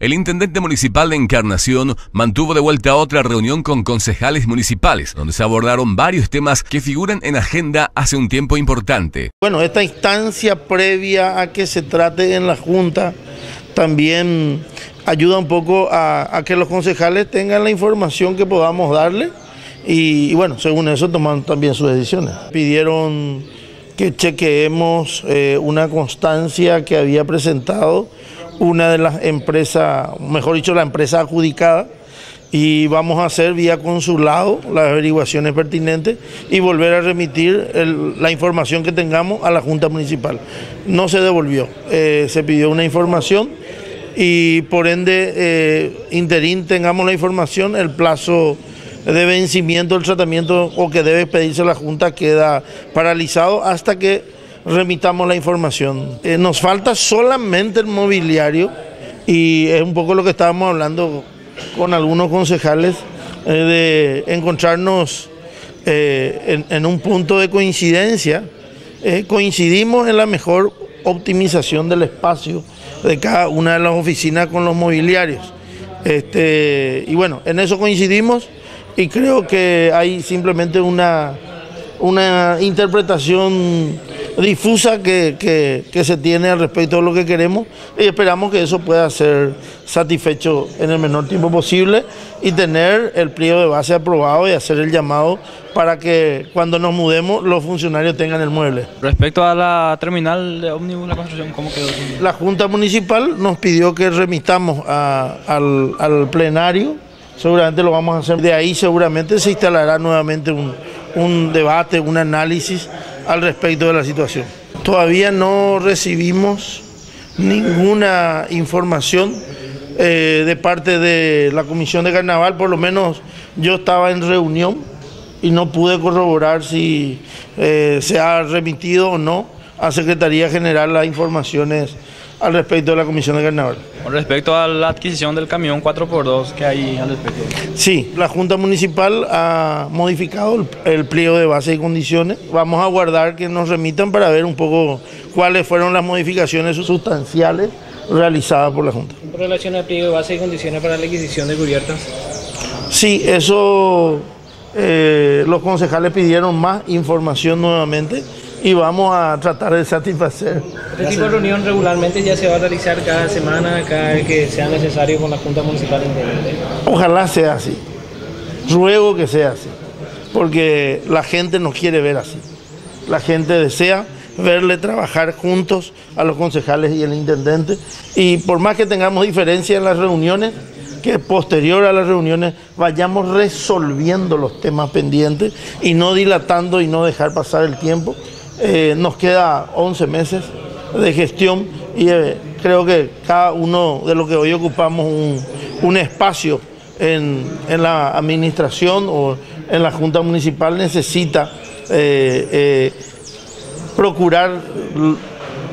El intendente municipal de Encarnación mantuvo de vuelta otra reunión con concejales municipales, donde se abordaron varios temas que figuran en agenda hace un tiempo importante. Bueno, esta instancia previa a que se trate en la Junta también ayuda un poco a, que los concejales tengan la información que podamos darle y, bueno, según eso toman también sus decisiones. Pidieron que chequeemos eh, una constancia que había presentado una de las empresas, mejor dicho, la empresa adjudicada, y vamos a hacer vía consulado las averiguaciones pertinentes y volver a remitir la información que tengamos a la Junta Municipal. No se devolvió, eh, se pidió una información y por ende eh, interín tengamos la información, el plazo de vencimiento del tratamiento o que debe pedirse la Junta queda paralizado hasta que remitamos la información. Eh, nos falta solamente el mobiliario y es un poco lo que estábamos hablando con algunos concejales, eh, de encontrarnos eh, en, un punto de coincidencia. coincidimos en la mejor optimización del espacio de cada una de las oficinas con los mobiliarios. Este, y bueno, en eso coincidimos y creo que hay simplemente una, una interpretación difusa que, se tiene al respecto de lo que queremos y esperamos que eso pueda ser satisfecho en el menor tiempo posible y tener el pliego de base aprobado y hacer el llamado para que cuando nos mudemos los funcionarios tengan el mueble. Respecto a la terminal de ómnibus, la construcción, ¿cómo quedó? La Junta Municipal nos pidió que remitamos al, al plenario, seguramente lo vamos a hacer, de ahí seguramente se instalará nuevamente un, un debate, un análisis al respecto de la situación. Todavía no recibimos ninguna información eh, de parte de la Comisión de Carnaval, por lo menos yo estaba en reunión y no pude corroborar si eh, se ha remitido o no a Secretaría General las informaciones al respecto de la Comisión de Carnaval. Con respecto a la adquisición del camión 4x2 que hay al respecto. Sí, la Junta Municipal ha modificado el, pliego de base y condiciones. Vamos a guardar que nos remitan para ver un poco cuáles fueron las modificaciones sustanciales realizadas por la Junta. ¿En relación al pliego de base y condiciones para la adquisición de cubiertas? Sí, eso eh, los concejales pidieron más información nuevamente y vamos a tratar de satisfacer. ¿Este tipo de reunión regularmente ya se va a realizar cada semana, cada vez que sea necesario con la Junta Municipal Ojalá sea así. Ruego que sea así. Porque la gente nos quiere ver así. La gente desea verle trabajar juntos a los concejales y el intendente. Y por más que tengamos diferencias en las reuniones, que posterior a las reuniones vayamos resolviendo los temas pendientes y no dilatando y no dejar pasar el tiempo. Eh, nos queda 11 meses de gestión y eh, creo que cada uno de los que hoy ocupamos un, espacio en, la administración o en la Junta Municipal necesita eh, procurar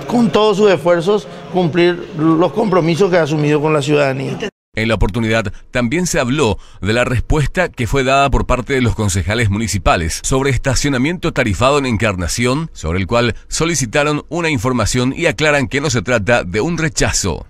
con todos sus esfuerzos cumplir los compromisos que ha asumido con la ciudadanía. En la oportunidad también se habló de la respuesta que fue dada por parte de los concejales municipales sobre estacionamiento tarifado en Encarnación, sobre el cual solicitaron una información y aclaran que no se trata de un rechazo.